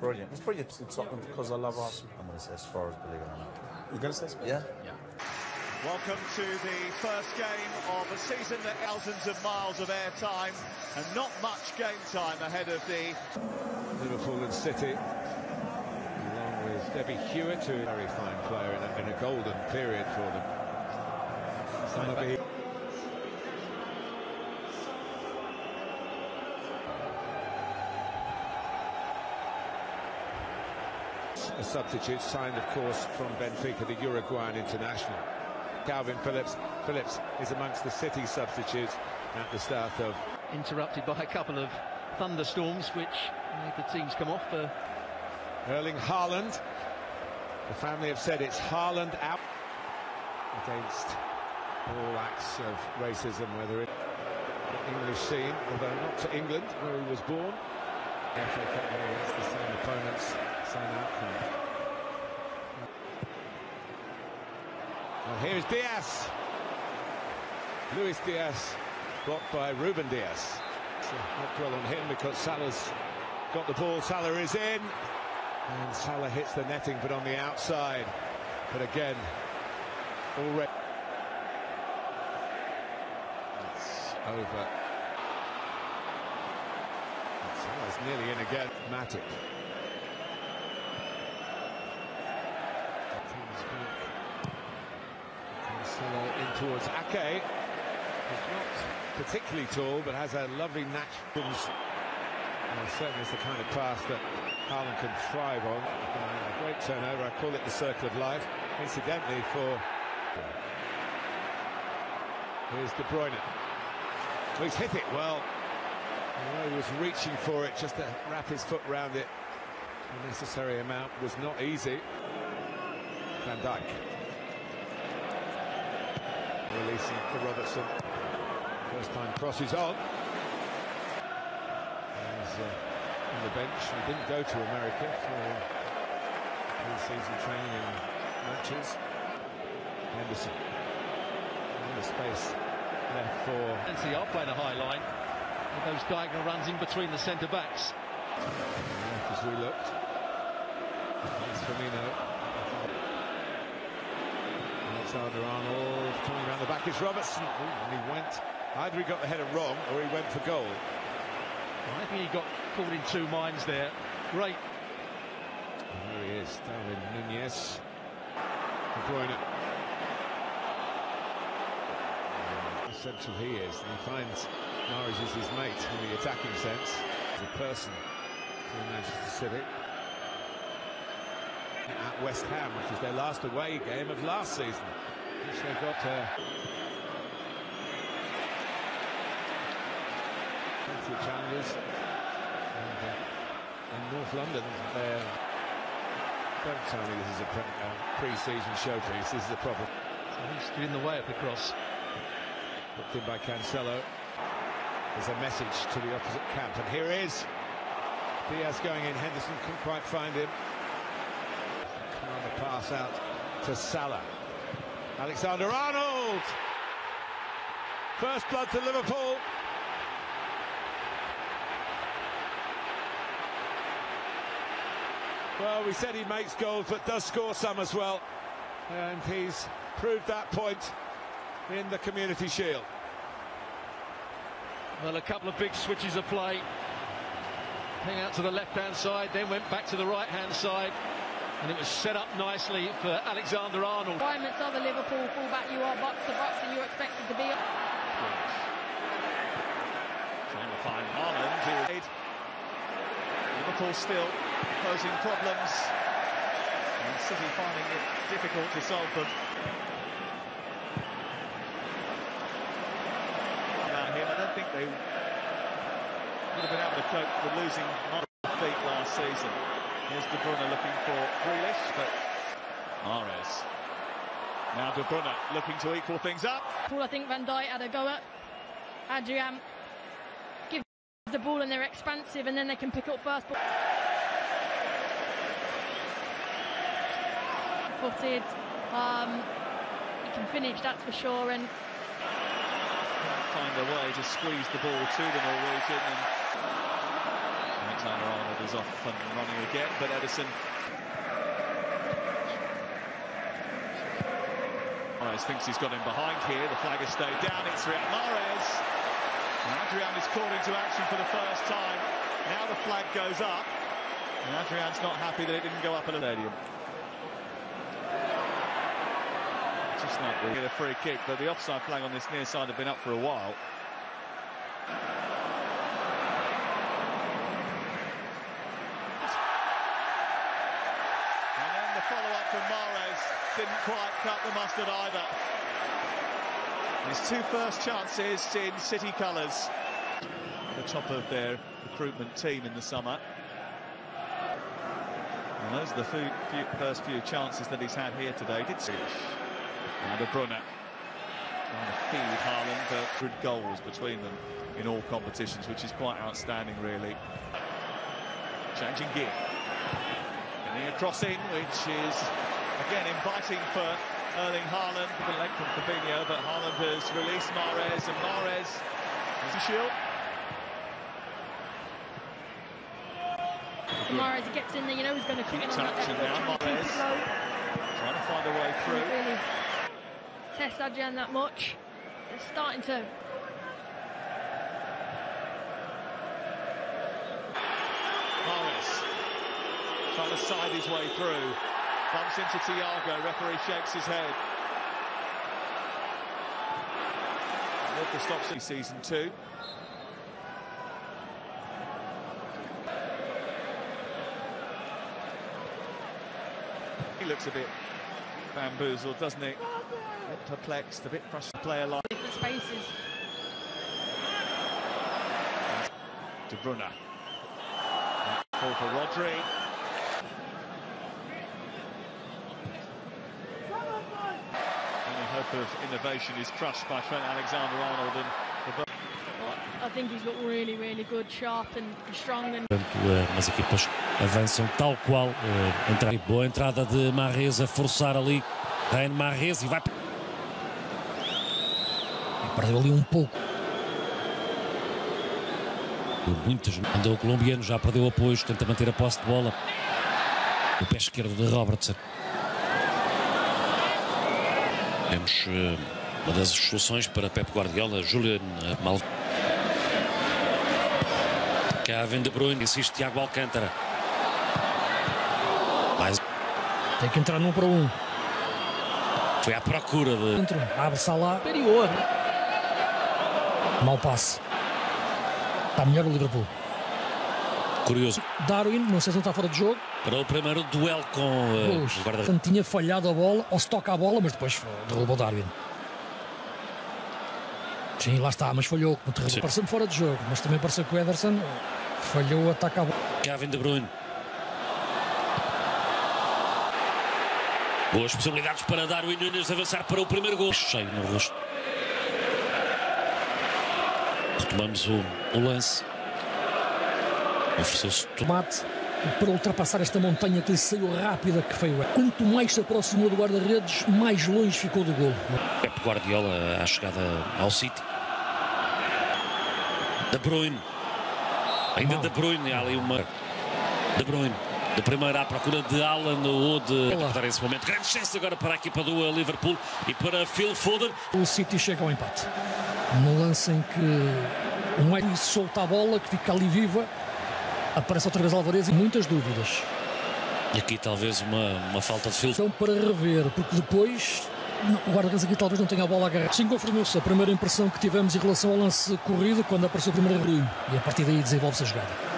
brilliant. It's brilliant to Tottenham because I love Arsenal. I'm going to say Spurs, believe it or not. You're going to say Spurs? Yeah? Yeah. Welcome to the first game of a season that thousands of miles of airtime and not much game time ahead of the Liverpool and City, along with Debbie Hewitt, who is a very fine player in a, in a golden period for them. Summerbee. A substitute signed, of course, from Benfica, the Uruguayan international. Kalvin Phillips. Phillips is amongst the City substitutes at the start of. Interrupted by a couple of thunderstorms, which made the teams come off. Uh... Erling Haaland. The family have said it's Haaland out against all acts of racism, whether it the English scene, although not to England, where he was born. FA Cup against the same opponents, same outcome. Well, here's Diaz. Luis Diaz, blocked by Ruben Dias. So not dwell on him because Salah's got the ball. Salah is in. And Salah hits the netting, but on the outside. But again, already. It's over. And Salah's nearly in again. Matip. Cancelo in towards Ake. He's not particularly tall, but has a lovely natural. Well, certainly is the kind of pass that Haaland can thrive on. Uh, great turnover. I call it the circle of life. Incidentally, for here's De Bruyne. Well, he's hit it well. Although he was reaching for it just to wrap his foot round it. The necessary amount was not easy. Van Dijk. Releasing for Robertson. First time crosses on. He's uh, on the bench. He didn't go to America for pre-season training matches. Henderson. And the space left for... Nancy are playing a high line. With those diagonal runs in between the centre backs. Left as we looked. That's Firmino. Alexander Arnold coming around the back. It's Robertson. And he went. Either he got the header wrong or he went for goal. I think he got caught in two minds there. Great. There he is, Darwin Nunez. De Bruyne. How central he is. And he finds Mahrez is his mate in the attacking sense. As a person to Manchester City. At West Ham, which is their last away game of last season. Which they've got uh, plenty of challenges. And, uh, in North London, they're don't tell me this is a uh, pre-season showpiece. This is a proper. He's in the way of the cross. Hooked in by Cancelo. There's a message to the opposite camp, and here is Diaz going in. Henderson couldn't quite find him. the pass out to Salah. Alexander Arnold. First blood to Liverpool. Well, we said he makes goals, but does score some as well. And he's proved that point in the Community Shield. Well, a couple of big switches of play. Came out to the left-hand side, then went back to the right-hand side. And it was set up nicely for Alexander Arnold. Requirements of the Liverpool fullback, you are box to box and you're expected to be... Trying to find Haaland. Liverpool still posing problems. And City finding it difficult to solve them. About him, I don't think they would have been able to cope with losing feet last season. Here's De Bruyne looking for Grealish, but Mahrez. Now De Bruyne looking to equal things up. Paul, I think Van Dijk had a go at Adrian. Give the ball and they're expansive and then they can pick up first ball. Footed. Um, he can finish, that's for sure. And find a way to squeeze the ball to them the Norwegian. And Alexander Arnold is off and running again, but Ederson. Mahrez thinks he's got him behind here. The flag has stayed down. It's Riyad. And Adrian is called into action for the first time. Now the flag goes up. And Adrian's not happy that it didn't go up at the stadium. Just not really get a free kick, but the offside flag on this near side had been up for a while. And then the follow-up from Mahrez didn't quite cut the mustard either. His two first chances in City colours. The top of their recruitment team in the summer. And those are the few, few, first few chances that he's had here today. Did see And De Bruyne trying to feed Haaland, but good goals between them in all competitions, which is quite outstanding, really. Changing gear. Getting a cross in, which is again inviting for Erling Haaland. The leg from Fabinho, but Haaland has released Mahrez, and Mahrez has a shield. Mahrez gets in there, you know he's going to kick it on that Touch, and now foot, trying to keep Mahrez. it low. Trying to find a way Can't through. Test Adrian that much. It's starting to. Mahrez trying to side his way through. Bumps into Thiago. Referee shakes his head. Look to stop season two. He looks a bit bamboozled, doesn't he? A bit perplexed, a bit frustrated. Player like different spaces. De Bruyne. Call for Rodri. Any hope of innovation is crushed by Trent Alexander-Arnold and the I think he's looked really, really good, sharp and strong and Portanto, eh, as equipas avançam tal qual. eh, entra- Boa entrada de Mahrez a forçar ali. Riyad Mahrez e vai. Perdeu ali um pouco. Por Muitas. Andou o colombiano, já perdeu apoios, tenta manter a posse de bola. O pé esquerdo de Robertson. Temos eh, uma das soluções para Pep Guardiola, Julian eh, Mal. Kevin De Bruyne, insiste Tiago Alcântara. Mais Tem que entrar num para um. foi à procura de. Dentro, abre Salah. Superior. Mal passe. Está melhor o Liverpool. Curioso Darwin, não sei se não está fora de jogo. para o primeiro duelo com eh, Pois, o guarda portanto, tinha falhado a bola, ou se toca a bola, mas depois derrubou Darwin. Sim, lá está, mas falhou. Pareceu-me fora de jogo, mas também pareceu que o Ederson falhou o ataque à bola. Kevin De Bruyne. Boas possibilidades para Darwin Nunes avançar para o primeiro gol. Cheio no rosto. Retomamos o, o lance. Ofereceu-se. Tomate para ultrapassar esta montanha que lhe saiu rápida que foi o Quanto mais se aproximou do guarda-redes, mais longe ficou do gol. Pep Guardiola à chegada ao City. De Bruyne. Ainda Mal. De Bruyne. Há ali uma. De Bruyne. De primeira à procura de Alan ou de interpretar esse momento. Grande chance agora para a equipa do eh, Liverpool e para Phil Foden. O City chega ao empate. No lance em que um é solta a bola, que fica ali viva, aparece outra vez Alvarez e muitas dúvidas. E aqui talvez uma, uma falta de Phil São para rever, porque depois não, o guarda-redes aqui talvez não tenha a bola agarrada. Sim, confirmou-se a primeira impressão que tivemos em relação ao lance corrido quando apareceu o primeiro Rui. E a partir daí desenvolve-se a jogada.